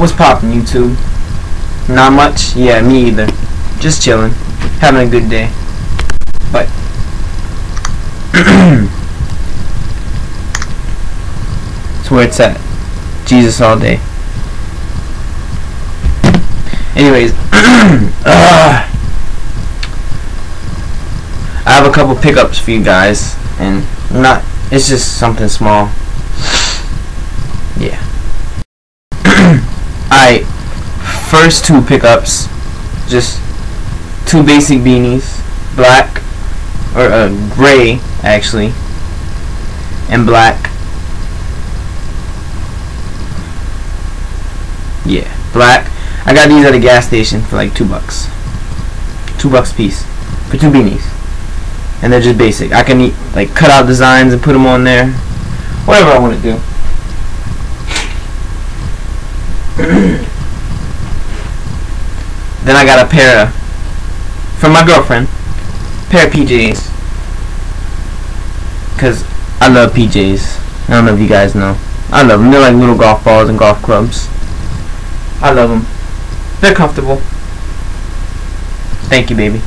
What's poppin', YouTube? Not much? Yeah, me either. Just chilling. Having a good day. But. That's where it's at. Jesus all day. Anyways. uh, I have a couple pickups for you guys. And not. It's just something small. Yeah. Alright, first two pickups, just two basic beanies, black, or uh, gray actually, and black. Yeah, black. I got these at a gas station for like two bucks. Two bucks piece for two beanies, and they're just basic. I can eat, like cut out designs and put them on there, whatever I want to do. Then I got a pair of, from my girlfriend, pair of PJs. Because I love PJs. I don't know if you guys know. I love them. They're like little golf balls and golf clubs. I love them. They're comfortable. Thank you, baby.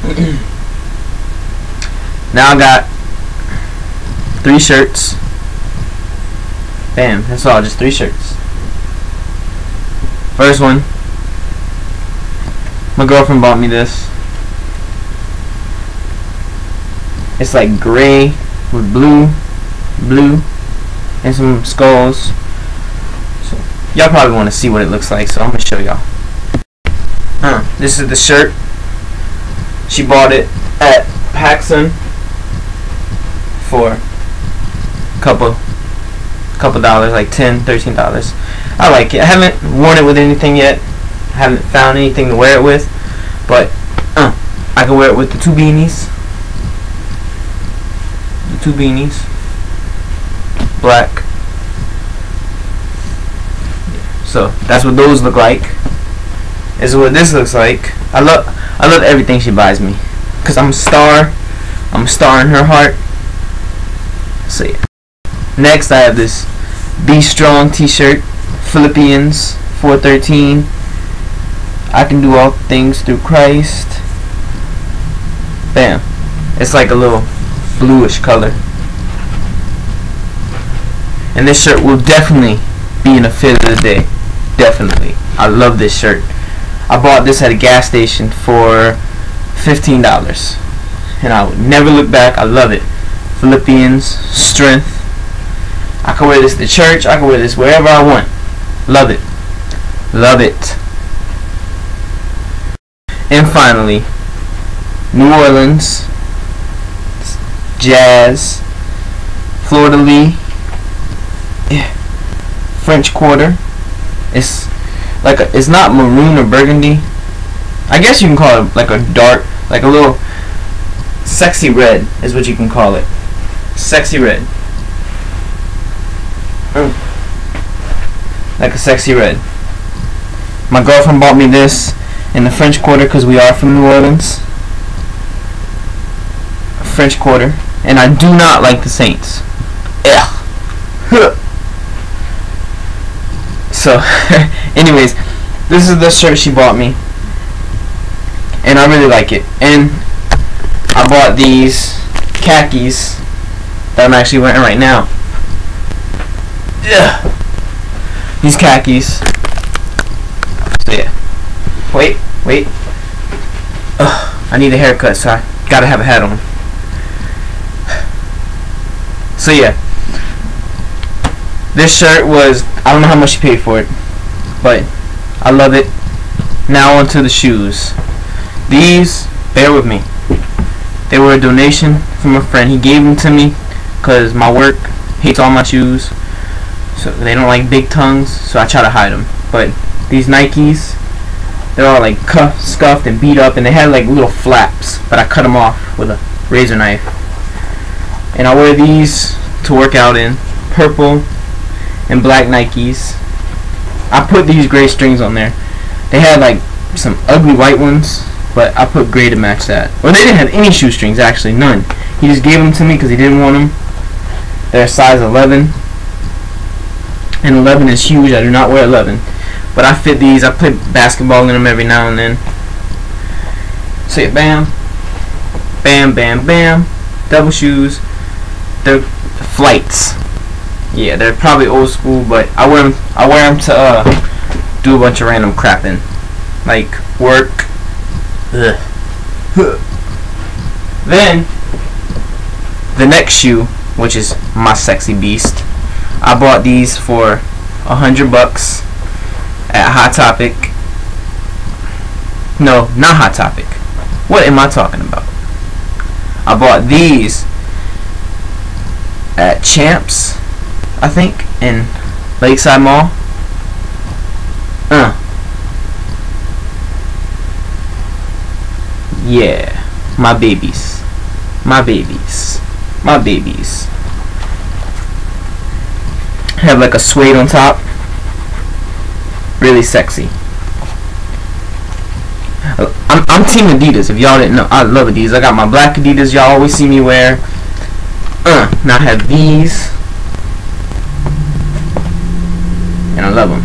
now I got three shirts. Bam, that's all, just three shirts. First one. My girlfriend bought me this. It's like gray with blue, blue, and some skulls. So y'all probably want to see what it looks like, so I'm gonna show y'all. Huh, this is the shirt. She bought it at PacSun for a couple couple dollars, like 10 13 dollars. I like it. I haven't worn it with anything yet. I haven't found anything to wear it with, but uh, I can wear it with the two beanies. The two beanies. Black. So that's what those look like. This is what this looks like. I love I love everything she buys me. Cause I'm a star. I'm a star in her heart. So yeah. Next, I have this Be Strong t-shirt, Philippians 4.13. I can do all things through Christ. Bam. It's like a little bluish color. And this shirt will definitely be in a fit of the day. Definitely. I love this shirt. I bought this at a gas station for $15. And I would never look back. I love it. Philippians, strength, I can wear this to church. I can wear this wherever I want. Love it. Love it. And finally, New Orleans, Jazz, Fleur-de-lis, French Quarter. It's like a, it's not maroon or burgundy. I guess you can call it like a dark, like a little sexy red is what you can call it. Sexy red. Like a sexy red. My girlfriend bought me this in the French Quarter because we are from New Orleans. French Quarter. And I do not like the Saints. Ugh. so, anyways, this is the shirt she bought me. And I really like it. And I bought these khakis that I'm actually wearing right now. Ugh. These khakis. So yeah. Wait, wait. Ugh. I need a haircut, so I gotta have a hat on. So yeah. This shirt was, I don't know how much you paid for it, but I love it. Now onto the shoes. These, bear with me. They were a donation from a friend. He gave them to me because my work hates all my shoes. So they don't like big tongues, so I try to hide them. But these Nikes, they're all like cuffed, scuffed, and beat up, and they had like little flaps, but I cut them off with a razor knife. And I wear these to work out in, purple and black Nikes. I put these gray strings on there. They had like some ugly white ones, but I put gray to match that. Well, they didn't have any shoestrings actually, none. He just gave them to me because he didn't want them. They're size 11 And 11 is huge. I do not wear 11. But I fit these. I play basketball in them every now and then. Say it, bam. Bam, bam, bam. Double shoes. They're flights. Yeah, they're probably old school, but I wear them. I wear them to uh, do a bunch of random crapping, like work. Ugh. Then the next shoe, which is my sexy beast, I bought these for a hundred bucks at Hot Topic. No, not Hot Topic. What am I talking about? I bought these at Champs, I think, in Lakeside Mall. Uh. Yeah, my babies. My babies. My babies. Have like a suede on top. Really sexy. I'm, I'm Team Adidas. If y'all didn't know, I love Adidas. I got my black Adidas. Y'all always see me wear. Uh, now I have these, and I love them.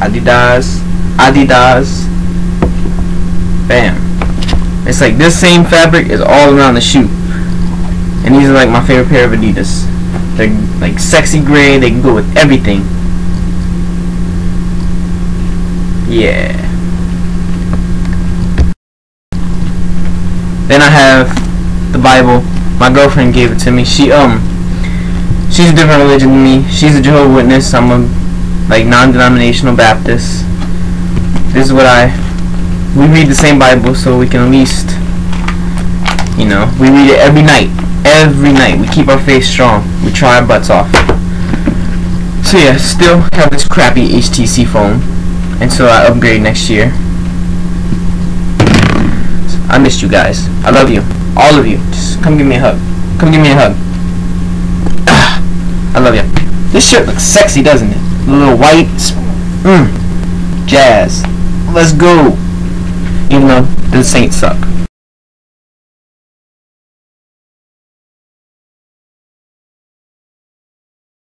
Adidas, Adidas. Bam. It's like this same fabric is all around the shoe, and these are like my favorite pair of Adidas. They're like sexy gray. They can go with everything. Yeah. Then I have the Bible. My girlfriend gave it to me. She um she's a different religion than me. She's a Jehovah Witness. I'm a like non-denominational Baptist. This is what I we read the same Bible so we can at least you know we read it every night. Every night we keep our faith strong. We try our butts off. So yeah, still have this crappy HTC phone until I upgrade next year. I missed you guys. I love you. All of you. Just come give me a hug. Come give me a hug. I love you. This shirt looks sexy, doesn't it? A little white. Mmm. Jazz. Let's go. Even though the Saints suck.